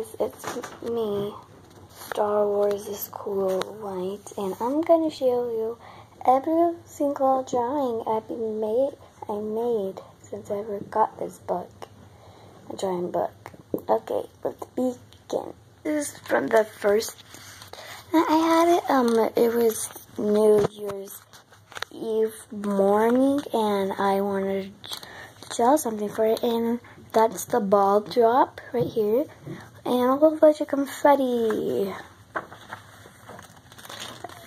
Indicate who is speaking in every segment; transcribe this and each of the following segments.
Speaker 1: guys, it's me, Star Wars is cool white, and I'm gonna show you every single drawing I've been made I made since I ever got this book. A drawing book. Okay, let's begin. This is from the first I had it um it was New Year's Eve morning and I wanted to draw something for it and that's the ball drop right here. And a whole bunch of confetti.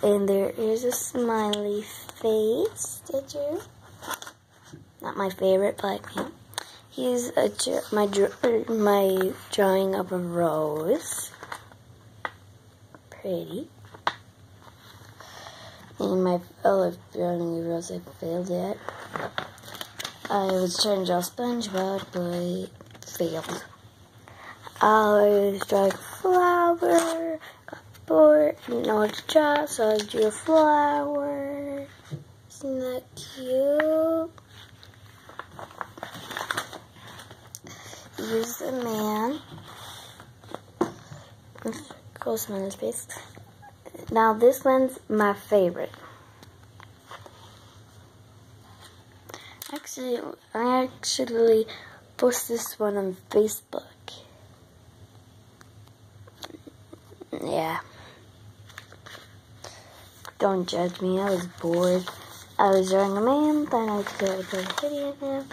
Speaker 1: And there is a smiley face Did you? Not my favorite, but yeah. He's a my my drawing of a rose. Pretty. And my of a rose I failed at. I was trying to draw SpongeBob, but failed. I drawing flower, got bored, didn't know to draw, so I drew a flower. Isn't that cute? Here's a man. Close his face. Now this one's my favorite. Actually, I actually post this one on Facebook. Yeah. Don't judge me, I was bored. I was drawing a man, then I put a in him,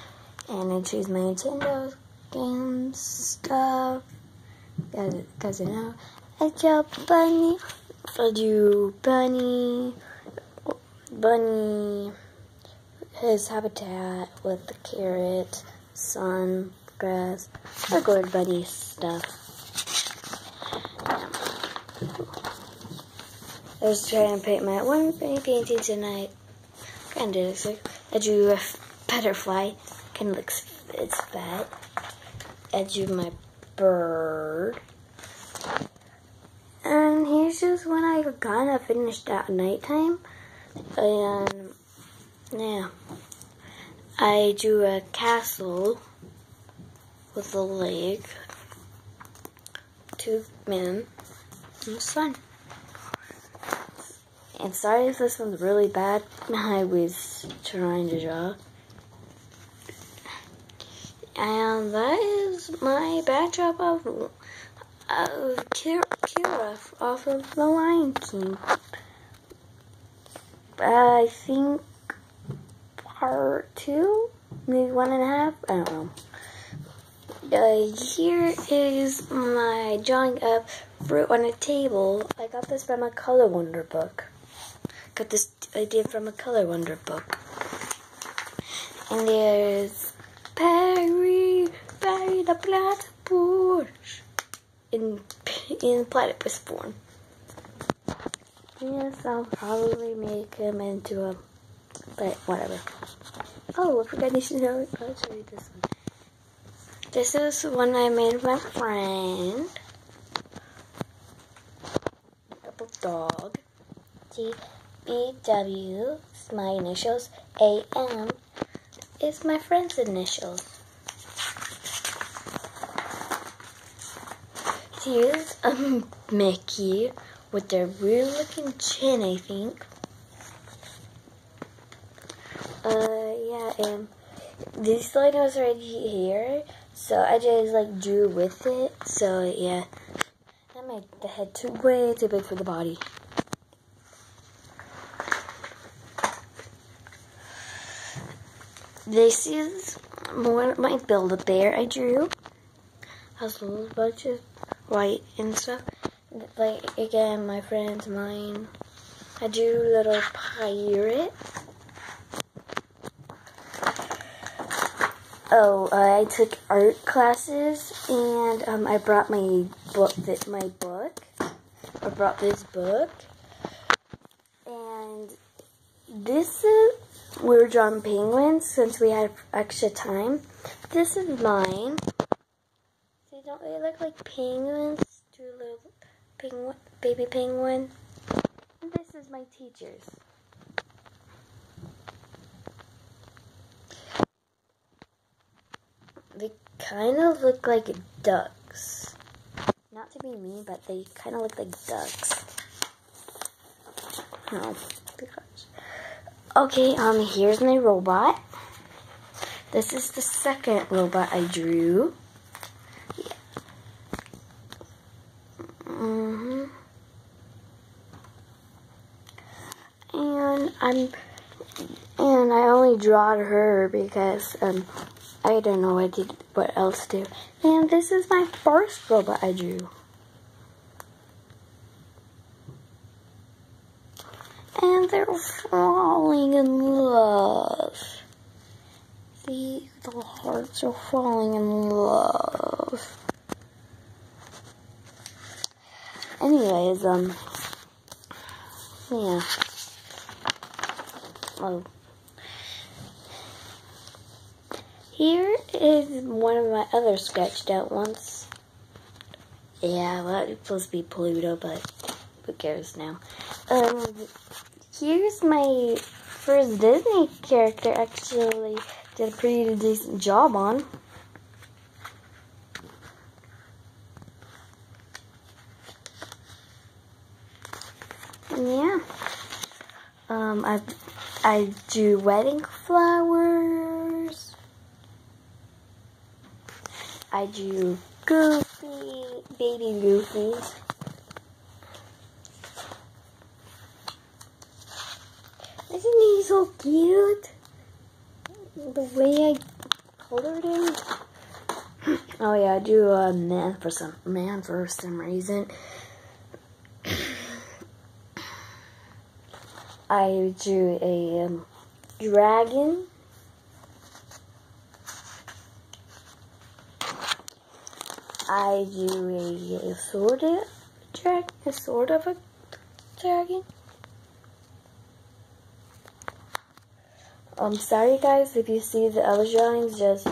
Speaker 1: and I choose my Nintendo game stuff. Because you know, I draw bunny, I do bunny, bunny his habitat with the carrot, sun, grass, regular bunny stuff. I was trying to paint my one painting tonight. Kind of looks like I drew a butterfly. Kind of looks it's fat. I drew my bird. And here's just when I kind of finished at nighttime. And yeah. I drew a castle with a lake, two men, and the sun. And sorry if this one's really bad. I was trying to draw. And that is my backdrop of, of Kira off of The Lion King. I think part two, maybe one and a half. I don't know. Uh, here is my drawing of fruit on a table. I got this from a Color Wonder book. Got this idea from a Color Wonder book. And there's Perry, Perry the platypus in in platypus form. Yes, I'll probably make him into a but whatever. Oh, I forgot you should know. I'll show you this one. This is one I made with my friend. Double dog. G B W is my initials. A M is my friend's initials. Here's a Mickey with a real looking chin, I think. Uh, yeah, and this line was already here, so I just like drew with it. So yeah, that made the head too way too big for the body. This is more my Build-A-Bear I drew. Has a little bunch of white and stuff. Like again, my friends, mine. I drew a little pirate. Oh, I took art classes and um, I brought my book. My book. I brought this book, and this is we were drawing penguins since we had extra time. This is mine. See, don't they look like penguins? Two little penguin, baby penguin. And this is my teacher's. They kind of look like ducks. not to be mean, but they kind of look like ducks. No, Okay, um, here's my robot. This is the second robot I drew. Yeah. Mm hmm And I'm, and I only drawed her because, um, I don't know what, did, what else to do. And this is my first robot I drew. And they're falling in love. See, the hearts are falling in love. Anyways, um, yeah. Oh. Here is one of my other sketched out ones. Yeah, well, it's supposed to be Pluto, but who cares now? Um, here's my first Disney character actually did a pretty decent job on. Yeah. Um, I I do wedding flowers. I do Goofy, baby Goofies. Isn't he so cute? The way I colored him. Oh yeah, I do a man for some man for some reason. I drew a um, dragon. I do a, a sort of dragon, a sort of a dragon. I'm sorry guys if you see the other drawings, just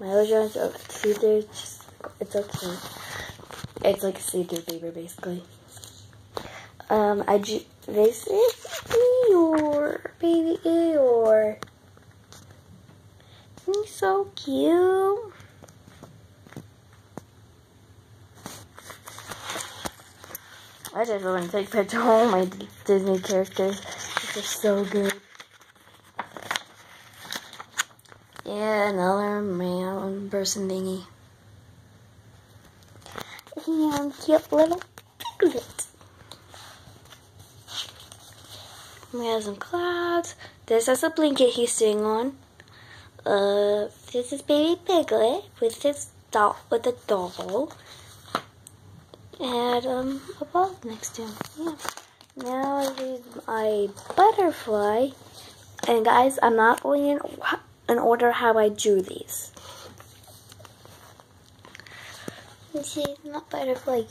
Speaker 1: my other drawings are see-through, it's okay. It's like a see-through paper basically. Um, I this is Eeyore, baby Eeyore. He's so cute. I just want to take picture of all my Disney characters. They're so good. Yeah, another man person thingy. And cute little piglet. We have some clouds. This is a blanket he's sitting on. Uh, this is baby piglet with his doll with a doll. And um, a ball next to him. Yeah. Now here's my butterfly. And guys, I'm not going in order how I drew these. You see, not butterfly.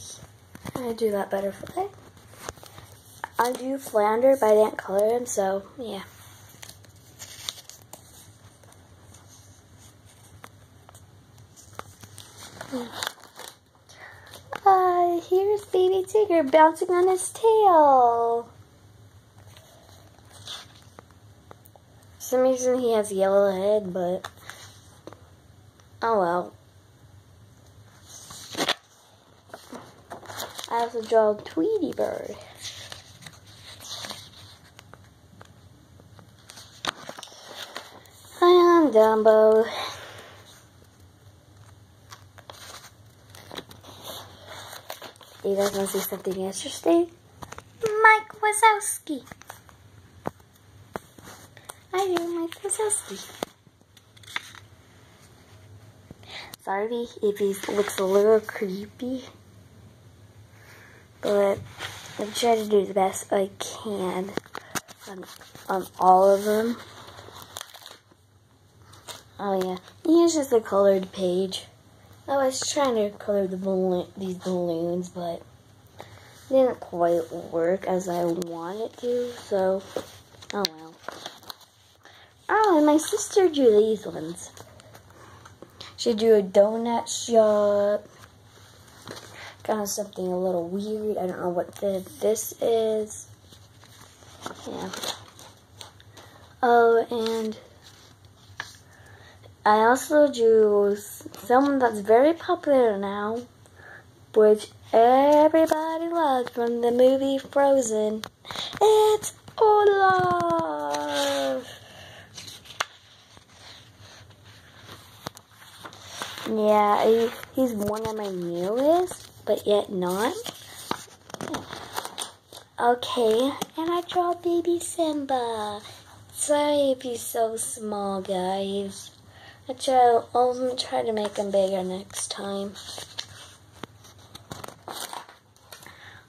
Speaker 1: I do that butterfly. I do flounder, but I didn't color him, so yeah. Uh, here's baby Tigger bouncing on his tail. Some reason he has a yellow head, but oh well. I also draw a Tweety Bird. I am Dumbo. You guys want to see something interesting? Mike Wazowski. I do Mike Wazowski. Sorry if he looks a little creepy, but I'm trying to do the best I can on, on all of them. Oh yeah, here's just a colored page. I was trying to color the balloon, these balloons, but didn't quite work as I wanted to, so. Oh, and my sister drew these ones. She drew a donut shop. Kind of something a little weird. I don't know what the, this is. Yeah. Oh, and I also drew someone that's very popular now. which everybody loves from the movie Frozen. It's Olaf! Yeah, he, he's one of my newest, but yet not. Okay, and I draw baby Simba. Sorry if he's so small, guys. I try, I'll try to make him bigger next time.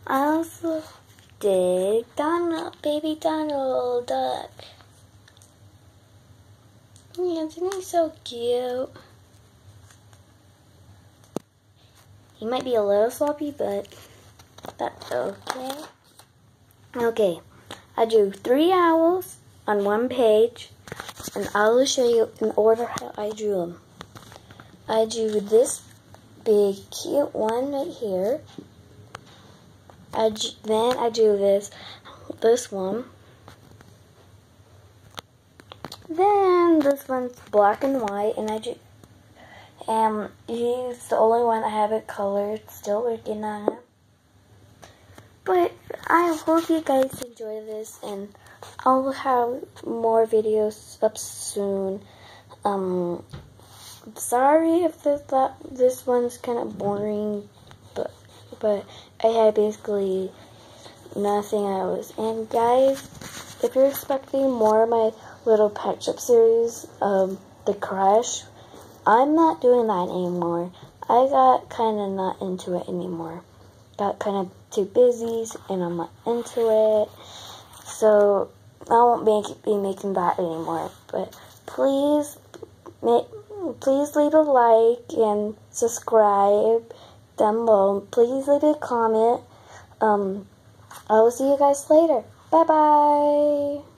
Speaker 1: I also did Donald, baby Donald Duck. Yeah, isn't he so cute? He might be a little sloppy, but that's okay. Okay, I drew three owls on one page, and I will show you in order how I drew them. I drew this big, cute one right here. I then I drew this, this one. Then this one's black and white, and I drew, and he's the only one I haven't colored. Still working on it. But I hope you guys enjoy this, and I'll have more videos up soon. Um, sorry if this this one's kind of boring, but but I had basically nothing else. And guys, if you're expecting more of my little pet shop series, um, The Crush, I'm not doing that anymore. I got kind of not into it anymore. Got kind of too busy and I'm not into it. So I won't make, be making that anymore. But please, please leave a like and subscribe down below. Please leave a comment. Um, I will see you guys later. Bye bye.